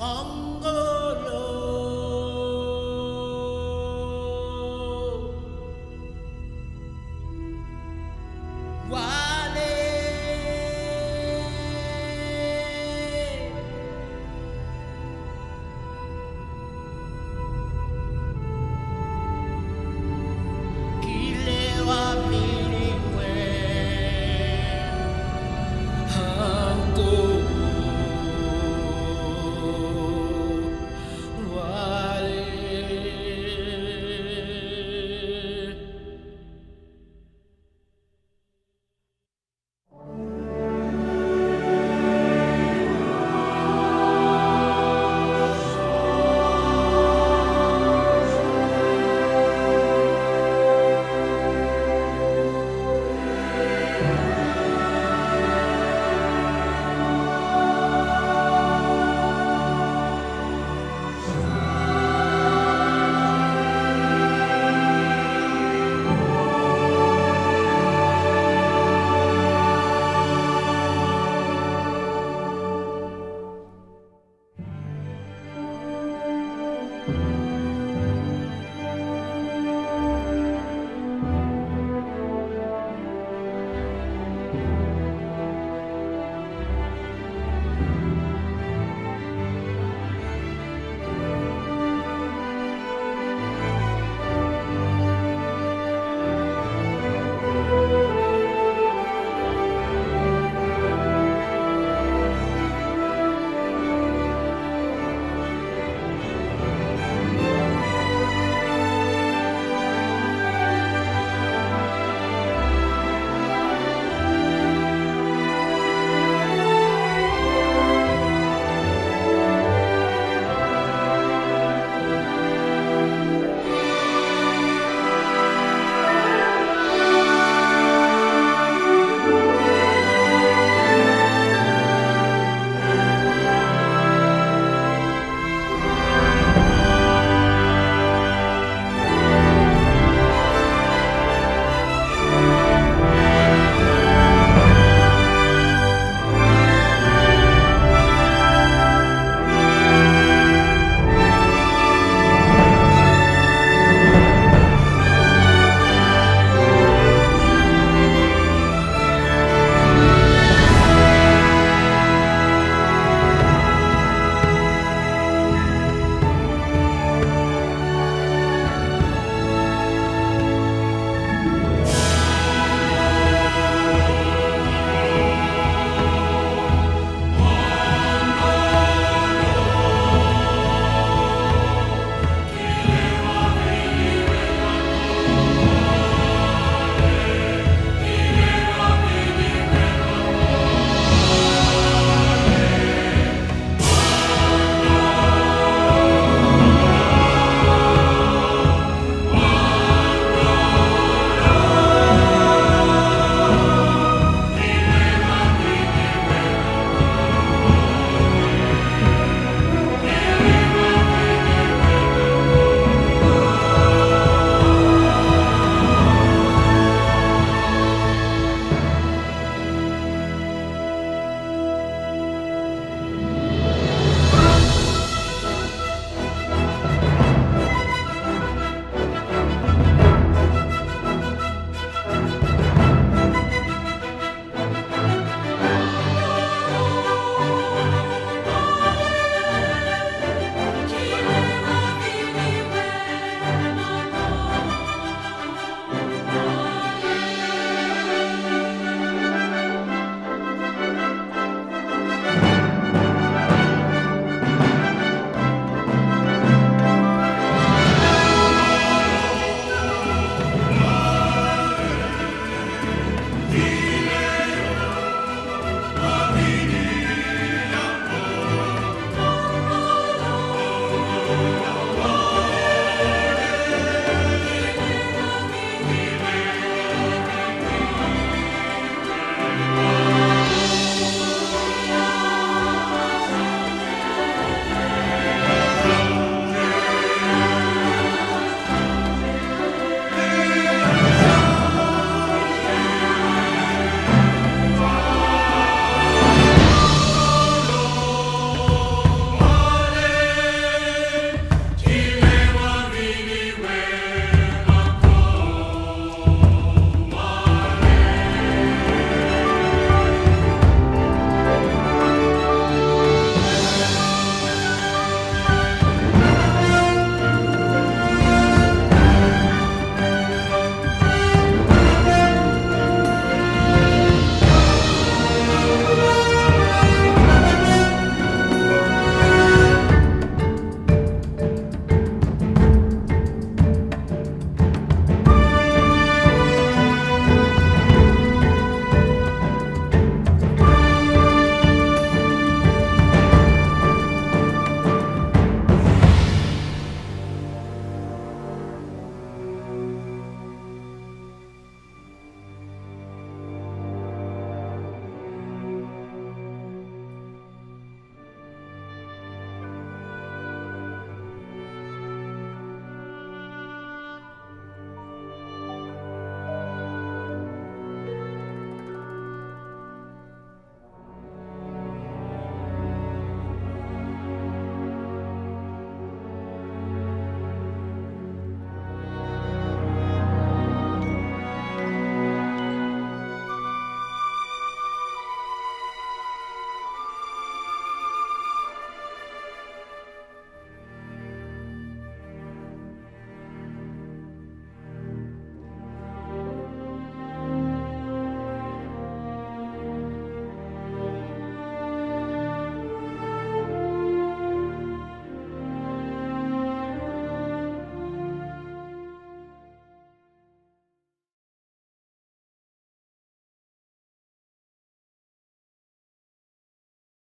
Mom.